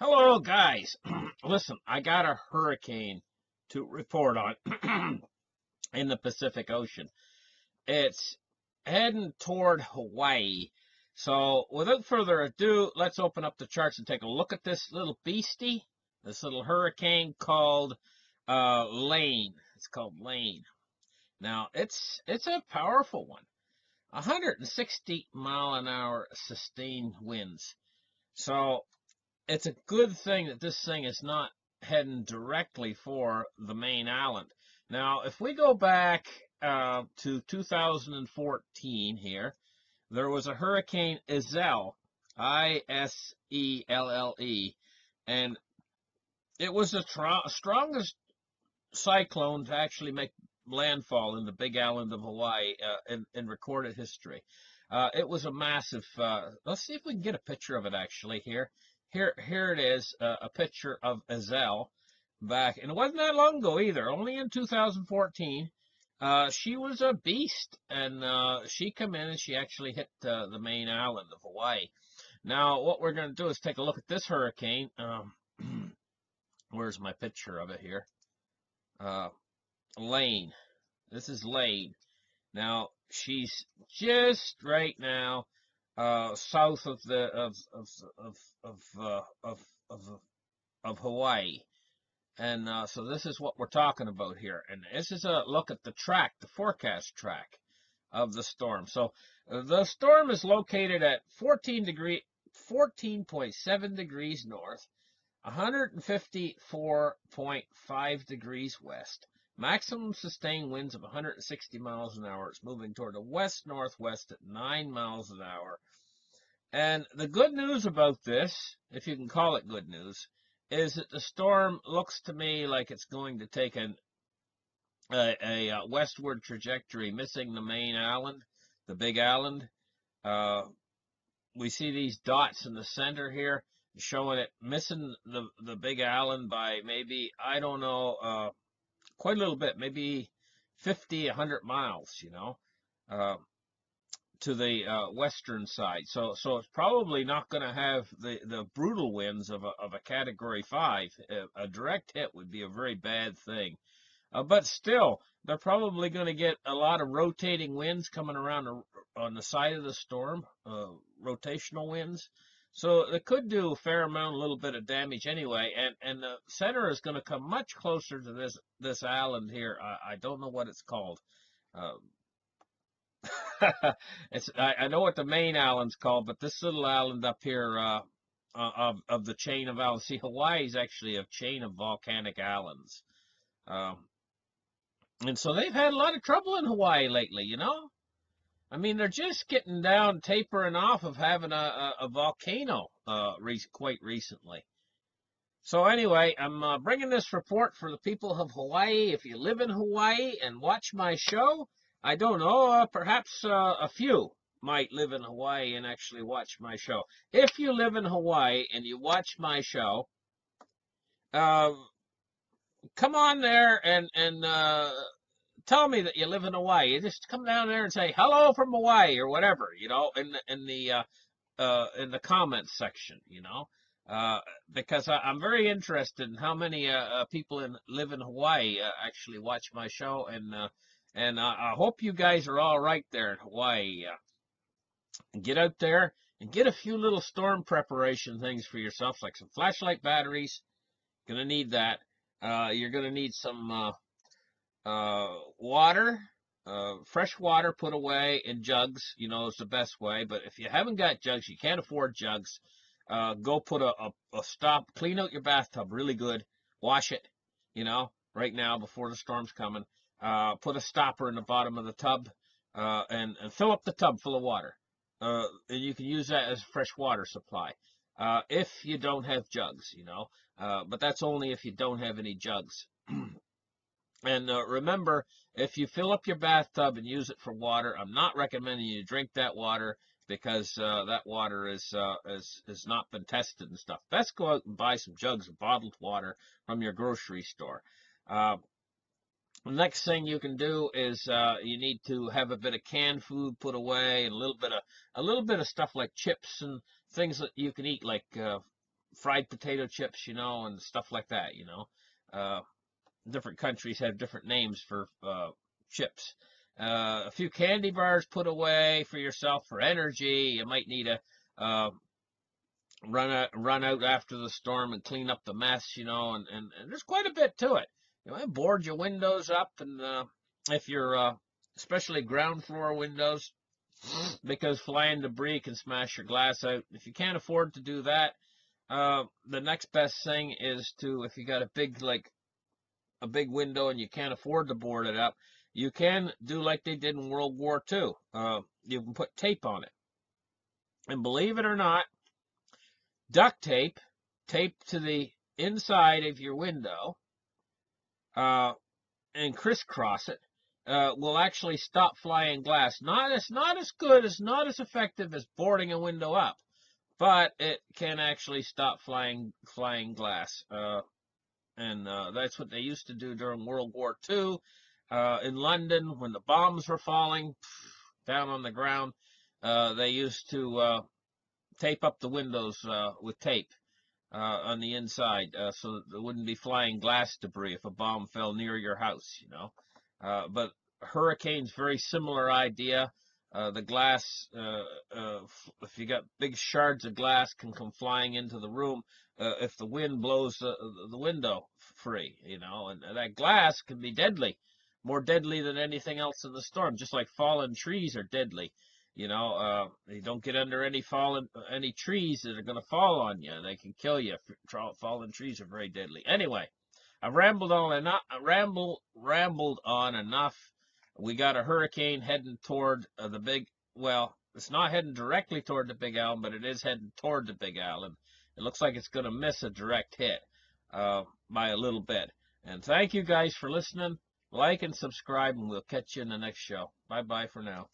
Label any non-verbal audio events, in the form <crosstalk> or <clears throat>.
Well, guys, <clears throat> listen, I got a hurricane to report on <clears throat> in the Pacific Ocean. It's heading toward Hawaii. So, without further ado, let's open up the charts and take a look at this little beastie, this little hurricane called uh, Lane. It's called Lane. Now, it's it's a powerful one. 160 mile an hour sustained winds. So, it's a good thing that this thing is not heading directly for the main island. Now, if we go back uh, to 2014 here, there was a Hurricane Iselle, I S E L L E, and it was the strongest cyclone to actually make landfall in the Big Island of Hawaii uh, in, in, recorded history. Uh, it was a massive. Uh, let's see if we can get a picture of it actually here. Here, here it is, uh, a picture of Iselle back, and it wasn't that long ago either. Only in 2014. Uh, she was a beast, and uh, she come in and she actually hit uh, the main island of Hawaii. Now, what we're going to do is take a look at this hurricane. Um, <clears throat> where's my picture of it here? Uh, Lane. This is Lane. Now, she's just right now uh, south of the of of of of uh, of, of, of Hawaii. And uh, so this is what we're talking about here. And this is a look at the track, the forecast track of the storm. So uh, the storm is located at 14 degree, 14.7 degrees north, 154.5 degrees west. Maximum sustained winds of 160 miles an hour. It's moving toward the west northwest at 9 miles an hour. And the good news about this, if you can call it good news, is that the storm looks to me like it's going to take an, a, a, a westward trajectory, missing the main island, the big island. Uh, we see these dots in the center here showing it missing the, the big island by maybe, I don't know, uh, quite a little bit, maybe 50, 100 miles, you know. Uh, to the uh, western side. So so it's probably not going to have the, the brutal winds of a, of a Category 5. A, a direct hit would be a very bad thing. Uh, but still, they're probably going to get a lot of rotating winds coming around on the side of the storm, uh, rotational winds. So it could do a fair amount, a little bit of damage anyway. And and the center is going to come much closer to this this island here. I, I don't know what it's called. Uh, <laughs> it's I, I, know what the main island's called, but this little island up here uh, uh, of of the chain of islands. <laughs> See, Hawaii is actually a chain of volcanic islands, um, and so they've had a lot of trouble in Hawaii lately. You know, I mean, they're just getting down, tapering off of having a a, a volcano uh, re- quite recently. So anyway, I'm uh, bringing this report for the people of Hawaii. If you live in Hawaii and watch my show, I don't know, uh, perhaps uh, a few might live in Hawaii and actually watch my show. If you live in Hawaii and you watch my show, uh, come on there and and uh, tell me that you live in Hawaii. You just come down there and say hello from Hawaii or whatever, you know, in the, in the uh, uh, in the comments section, you know. Uh, because I, am very interested in how many uh, uh, people in live in Hawaii actually watch my show, and and I, I hope you guys are all right there in Hawaii. Uh, get out there and get a few little storm preparation things for yourself, like some flashlight batteries. Gonna need that. Uh, you're gonna need some uh, uh, water, uh, fresh water put away in jugs. You know, is the best way. But if you haven't got jugs, you can't afford jugs. Uh, go put a, a, a stop, clean out your bathtub really good, wash it. You know, right now before the storm's coming uh, put a stopper in the bottom of the tub, uh, and, and, fill up the tub full of water. Uh, and you can use that as a fresh water supply. Uh, if you don't have jugs, you know, uh, but that's only if you don't have any jugs. <clears throat> and uh, remember, if you fill up your bathtub and use it for water, I'm not recommending you drink that water because that water is, is, has not been tested and stuff. Best go out and buy some jugs of bottled water from your grocery store. The next thing you can do is uh, you need to have a bit of canned food put away and a little bit of a little bit of stuff like chips and things that you can eat like uh, fried potato chips, you know, and stuff like that, you know. Uh, different countries have different names for uh, chips. Uh, a few candy bars put away for yourself for energy. You might need a uh, run out, run out after the storm and clean up the mess, you know, and, and, and there's quite a bit to it. You know, board your windows up, and uh, if you're uh, especially ground floor windows, because flying debris can smash your glass out. If you can't afford to do that, uh, the next best thing is to, if you got a big like a big window and you can't afford to board it up, you can do like they did in World War II. Uh, you can put tape on it. And believe it or not, duct tape, taped to the inside of your window, uh, and crisscross it, uh, will actually stop flying glass. Not as not as good, as not as effective as boarding a window up, but it can actually stop flying flying glass. Uh, and uh, that's what they used to do during World War II uh, in London when the bombs were falling down on the ground. Uh, they used to uh, tape up the windows with tape uh, on the inside so that there wouldn't be flying glass debris if a bomb fell near your house, you know. but hurricanes, very similar idea. Uh, the glass, uh, uh, if you got big shards of glass, can come flying into the room uh, if the wind blows the, the window free, you know, and that glass can be deadly, more deadly than anything else in the storm, just like fallen trees are deadly. You know, uh, you don't get under any fallen any trees that are going to fall on you. They can kill you. Fallen trees are very deadly. Anyway, I've rambled on enough. Rambled rambled on enough we got a hurricane heading toward uh, the big, well, it's not heading directly toward the Big Island, but it is heading toward the Big Island. It looks like it's going to miss a direct hit uh, by a little bit. And thank you guys for listening. Like and subscribe, and we'll catch you in the next show. Bye bye for now.